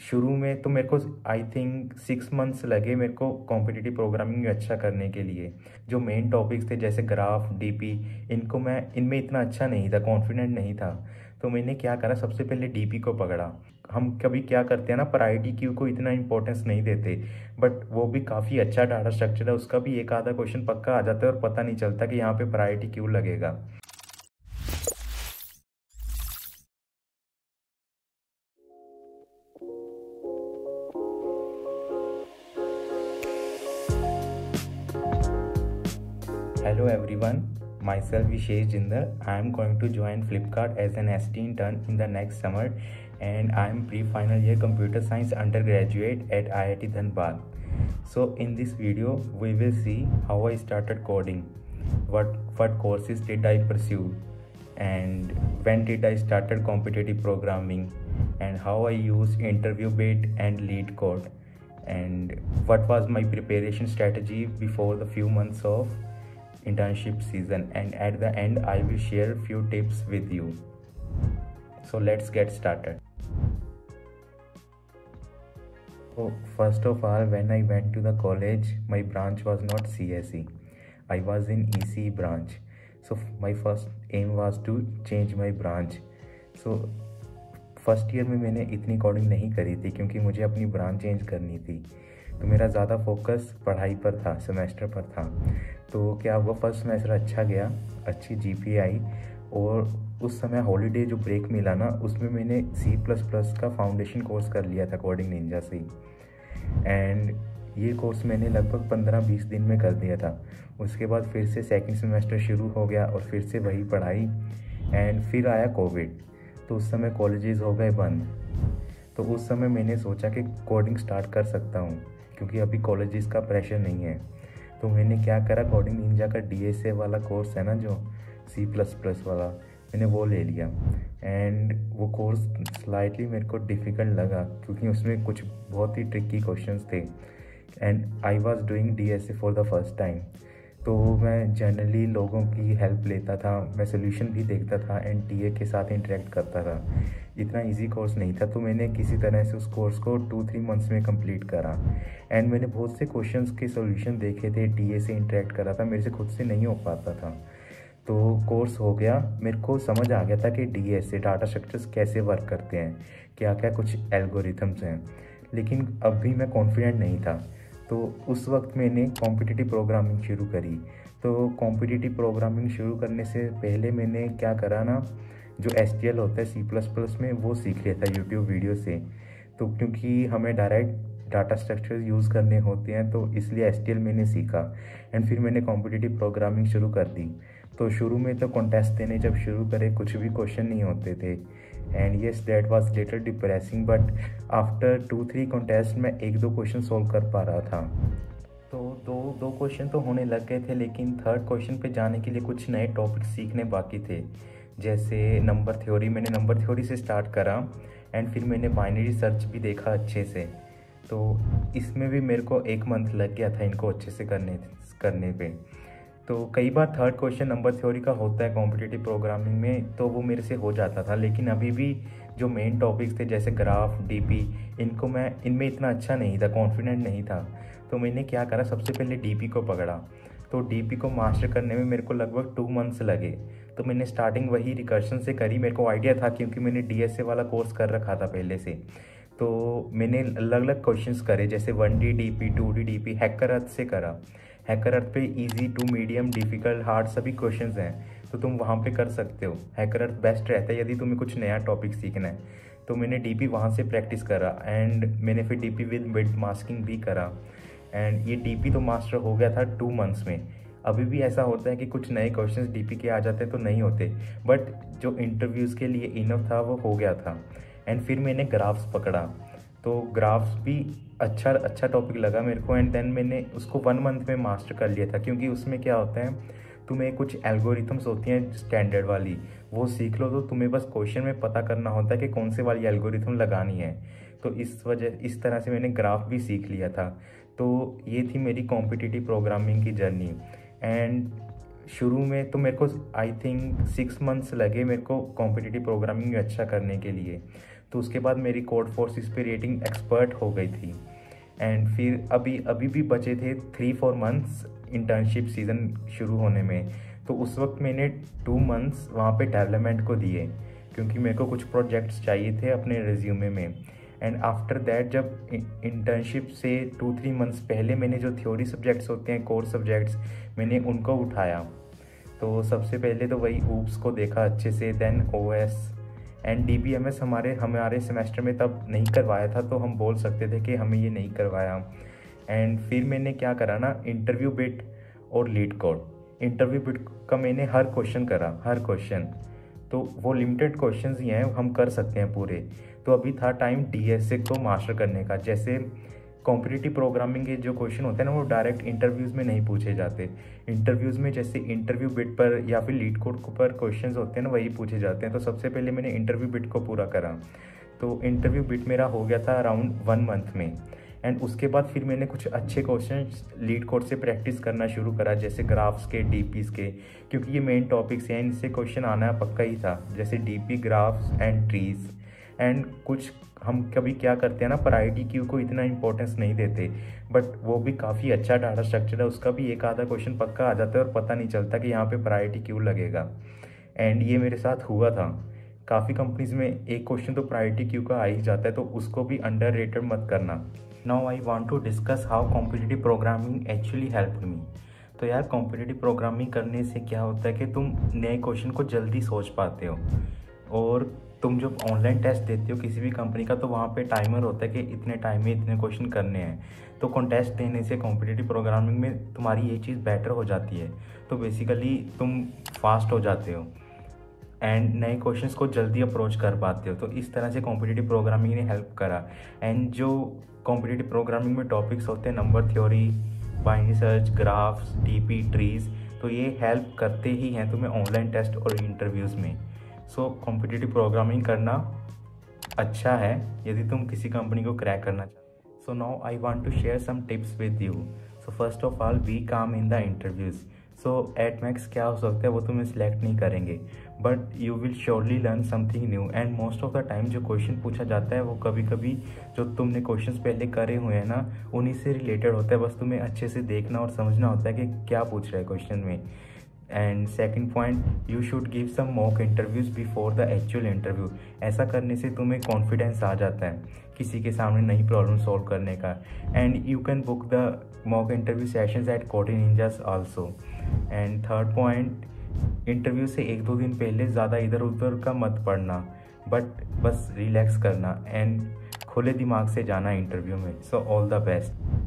शुरू में तो मेरे को आई थिंक सिक्स मंथ्स लगे मेरे को कॉम्पिटिटिव प्रोग्रामिंग अच्छा करने के लिए। जो मेन टॉपिक्स थे, जैसे ग्राफ डीपी इनको मैं, इनमें इतना अच्छा नहीं था कॉन्फिडेंट नहीं था। तो मैंने क्या करा, सबसे पहले डीपी को पकड़ा। हम कभी क्या करते हैं ना, पर आई क्यू को इतना इंपॉर्टेंस नहीं देते। बट वो भी काफ़ी अच्छा डाटा स्ट्रक्चर है, उसका भी एक आधा क्वेश्चन पक्का आ जाता है और पता नहीं चलता कि यहाँ पे प्रायोरिटी क्यू लगेगा। Hello everyone, myself Vishesh Jinder. I am going to join Flipkart as an ST intern in the next summer and I am pre-final year computer science undergraduate at IIT Dhanbad. So in this video, we will see how I started coding, what, what courses did I pursue and when did I started competitive programming and how I use interview bait and LeetCode and what was my preparation strategy before the few months of internship season and at the end I will share few tips with you. So let's get started. So first of all when I went to the college my branch was not CSE. I was in EC branch. So my first aim was to change my branch. So first year में मैंने इतनी coding नहीं करी थी क्योंकि मुझे अपनी branch change करनी थी तो मेरा ज़्यादा फोकस पढ़ाई पर था सेमेस्टर पर था। तो क्या हुआ फ़र्स्ट सेमेस्टर अच्छा गया, अच्छी जी आई और उस समय हॉलीडे जो ब्रेक मिला ना, उसमें मैंने सी प्लस प्लस का फाउंडेशन कोर्स कर लिया था कोडिंग निंजा से एंड ये कोर्स मैंने लगभग पंद्रह बीस दिन में कर दिया था। उसके बाद फिर से सेकेंड सेमेस्टर शुरू हो गया और फिर से वही पढ़ाई। एंड फिर आया कोविड तो उस समय कॉलेजेस हो गए बंद। तो उस समय मैंने सोचा कि कोडिंग स्टार्ट कर सकता हूँ। क्योंकि अभी कॉलेजेस का प्रेशर नहीं है। तो मैंने क्या करा कोडिंग निंजा का DSA वाला कोर्स है ना जो सी प्लस प्लस वाला, मैंने वो ले लिया। एंड वो कोर्स स्लाइटली मेरे को डिफ़िकल्ट लगा, क्योंकि उसमें कुछ बहुत ही ट्रिकी क्वेश्चंस थे। And I was doing D S A for the first time तो मैं जनरली लोगों की हेल्प लेता था, मैं सोल्यूशन भी देखता था एंड टी के साथ इंटरेक्ट करता था। इतना इजी कोर्स नहीं था तो मैंने किसी तरह से उस कोर्स को टू थ्री मंथ्स में कंप्लीट करा। एंड मैंने बहुत से क्वेश्चंस के सोल्यूशन देखे थे टी से इंटरेक्ट करा था, मेरे से खुद से नहीं हो पाता था। तो कोर्स हो गया, मेरे को समझ आ गया था कि डी से डाटा स्ट्रक्चर्स कैसे वर्क करते हैं क्या क्या कुछ एल्गोरिथम्स हैं। लेकिन अब भी मैं कॉन्फिडेंट नहीं था। तो उस वक्त मैंने कॉम्पिटिटिव प्रोग्रामिंग शुरू करी। तो कॉम्पिटिटिव प्रोग्रामिंग शुरू करने से पहले मैंने क्या करा ना, जो STL होता है सी प्लस प्लस में, वो सीख लिया था यूट्यूब वीडियो से। तो क्योंकि हमें डायरेक्ट डाटा स्ट्रक्चर यूज़ करने होते हैं तो इसलिए STL मैंने सीखा। एंड फिर मैंने कॉम्पिटिटिव प्रोग्रामिंग शुरू कर दी। तो शुरू में तो कॉन्टेस्ट देने जब शुरू करे, कुछ भी क्वेश्चन नहीं होते थे। And yes that was little depressing but after two three contest में एक दो क्वेश्चन सॉल्व कर पा रहा था। तो दो दो क्वेश्चन तो होने लग गए थे, लेकिन थर्ड क्वेश्चन पे जाने के लिए कुछ नए टॉपिक सीखने बाकी थे। जैसे नंबर थ्योरी मैंने नंबर थ्योरी से स्टार्ट करा एंड फिर मैंने बाइनरी सर्च भी देखा अच्छे से। तो इसमें भी मेरे को एक मंथ लग गया था इनको अच्छे से करने करने पे। तो कई बार थर्ड क्वेश्चन नंबर थ्योरी का होता है कॉम्पिटेटिव प्रोग्रामिंग में तो वो मेरे से हो जाता था। लेकिन अभी भी जो मेन टॉपिक्स थे, जैसे ग्राफ डीपी इनको मैं, इनमें इतना अच्छा नहीं था कॉन्फिडेंट नहीं था। तो मैंने क्या करा, सबसे पहले डीपी को पकड़ा। तो डीपी को मास्टर करने में मेरे को लगभग टू मंथ्स लगे। तो मैंने स्टार्टिंग वही रिकर्शन से करी। मेरे को आइडिया था, क्योंकि मैंने डीएसए वाला कोर्स कर रखा था पहले से। तो मैंने अलग अलग क्वेश्चंस करे, जैसे one D D P two D D P hacker से करा। हैकर अर्थ पे easy to medium difficult hard सभी क्वेश्चन हैं। तो तुम वहाँ पे कर सकते हो। हैकर अर्थ बेस्ट रहता है यदि तुम्हें कुछ नया टॉपिक सीखना है। तो मैंने डी पी वहाँ से प्रैक्टिस करा एंड मैंने फिर D P with mid masking भी करा। एंड ये डी पी तो मास्टर हो गया था टू मंथ्स में। अभी भी ऐसा होता है कि कुछ नए क्वेश्चन डी पी के आ जाते हैं तो नहीं होते। बट जो इंटरव्यूज़ के लिए इनफ था वो हो गया था। एंड फिर मैंने ग्राफ्स पकड़ा। तो ग्राफ्स भी अच्छा अच्छा टॉपिक लगा मेरे को एंड देन मैंने उसको वन मंथ में मास्टर कर लिया था क्योंकि उसमें क्या होता है, तुम्हें कुछ एल्गोरिथम्स होती हैं स्टैंडर्ड वाली, वो सीख लो तो तुम्हें बस क्वेश्चन में पता करना होता है कि कौन से वाली एल्गोरिथम लगानी है। तो इस वजह, इस तरह से मैंने ग्राफ भी सीख लिया था। तो ये थी मेरी कॉम्पिटिटिव प्रोग्रामिंग की जर्नी एंड शुरू में तो मेरे को आई थिंक सिक्स मंथ्स लगे मेरे को कॉम्पिटिटिव प्रोग्रामिंग अच्छा करने के लिए। तो उसके बाद मेरी कोड फोर्सिस पे रेटिंग एक्सपर्ट हो गई थी। एंड फिर अभी अभी भी बचे थे three four months internship season शुरू होने में। तो उस वक्त मैंने टू मंथ्स वहाँ पे डेवलपमेंट को दिए, क्योंकि मेरे को कुछ प्रोजेक्ट्स चाहिए थे अपने रिज्यूमे में। एंड आफ्टर दैट जब इंटर्नशिप से टू थ्री मंथ्स पहले मैंने जो थ्योरी सब्जेक्ट्स होते हैं कोर्स सब्जेक्ट्स मैंने उनको उठाया। तो सबसे पहले तो वही ऊप्स को देखा अच्छे से then O S and D B M S हमारे हमारे सेमेस्टर में तब नहीं करवाया था तो हम बोल सकते थे कि हमें ये नहीं करवाया। एंड फिर मैंने क्या करा ना इंटरव्यू बिट और लीड कोड इंटरव्यू बिट का मैंने हर क्वेश्चन करा, हर क्वेश्चन तो वो लिमिटेड क्वेश्चन ही हैं, हम कर सकते हैं पूरे। तो अभी था टाइम डी एस ए को मास्टर करने का, जैसे कॉम्पिटिटिव प्रोग्रामिंग के जो क्वेश्चन होते हैं ना, वो डायरेक्ट इंटरव्यूज़ में नहीं पूछे जाते। इंटरव्यूज़ में जैसे इंटरव्यू बिट पर या फिर लीड कोड पर क्वेश्चन होते हैं ना, वही पूछे जाते हैं। तो सबसे पहले मैंने इंटरव्यू बिट को पूरा करा। तो इंटरव्यू बिट मेरा हो गया था अराउंड वन मंथ में। एंड उसके बाद फिर मैंने कुछ अच्छे क्वेश्चन लीड कोड से प्रैक्टिस करना शुरू करा, जैसे ग्राफ्स के डीपीज के। क्योंकि ये मेन टॉपिक्स हैं, इनसे क्वेश्चन आना पक्का ही था। जैसे DP graphs and trees and कुछ हम कभी क्या करते हैं ना प्रायोरिटी क्यू को इतना इंपॉर्टेंस नहीं देते बट वो भी काफ़ी अच्छा डाटा स्ट्रक्चर है, उसका भी एक आधा क्वेश्चन पक्का आ जाता है और पता नहीं चलता कि यहाँ पे प्रायोरिटी क्यू लगेगा। एंड ये मेरे साथ हुआ था। काफ़ी कंपनीज़ में एक क्वेश्चन तो प्रायोरिटी क्यू का आ ही जाता है तो उसको भी अंडर रेटेड मत करना। Now I want to discuss how competitive programming actually help me तो यार कॉम्पिटेटिव प्रोग्रामिंग करने से क्या होता है कि तुम नए क्वेश्चन को जल्दी सोच पाते हो, और तुम जब ऑनलाइन टेस्ट देते हो किसी भी कंपनी का तो वहाँ पे टाइमर होता है कि इतने टाइम में इतने क्वेश्चन करने हैं। तो कॉन्टेस्ट देने से कॉम्पिटेटिव प्रोग्रामिंग में तुम्हारी ये चीज़ बेटर हो जाती है। तो बेसिकली तुम फास्ट हो जाते हो एंड नए क्वेश्चंस को जल्दी अप्रोच कर पाते हो। तो इस तरह से कॉम्पिटेटिव प्रोग्रामिंग ने हेल्प करा। एंड जो कॉम्पिटेटिव प्रोग्रामिंग में टॉपिक्स होते हैं number theory binary search graphs DP trees तो ये हेल्प करते ही हैं तुम्हें ऑनलाइन टेस्ट और इंटरव्यूज़ में। सो कॉम्पिटिटिव प्रोग्रामिंग करना अच्छा है, यदि तुम किसी कंपनी को क्रैक करना चाहते so now I want to share some tips with you so first of all be calm in the interviews so at max क्या हो सकता है, वो तुम्हें सिलेक्ट नहीं करेंगे। But you will surely learn something new and most of the time जो question पूछा जाता है, वो कभी कभी जो तुमने क्वेश्चन पहले करे हुए हैं ना, उन्हीं से रिलेटेड होता है। बस तुम्हें अच्छे से देखना और समझना होता है कि क्या पूछ रहा है क्वेश्चन में। And second point you should give some mock interviews before the actual interview ऐसा करने से तुम्हें कॉन्फिडेंस आ जाता है किसी के सामने नई प्रॉब्लम सॉल्व करने का। And you can book the mock interview sessions at coding ninjas also and third point interview से एक दो दिन पहले ज़्यादा इधर उधर का मत पढ़ना बट बस रिलैक्स करना एंड खुले दिमाग से जाना इंटरव्यू में. So all the best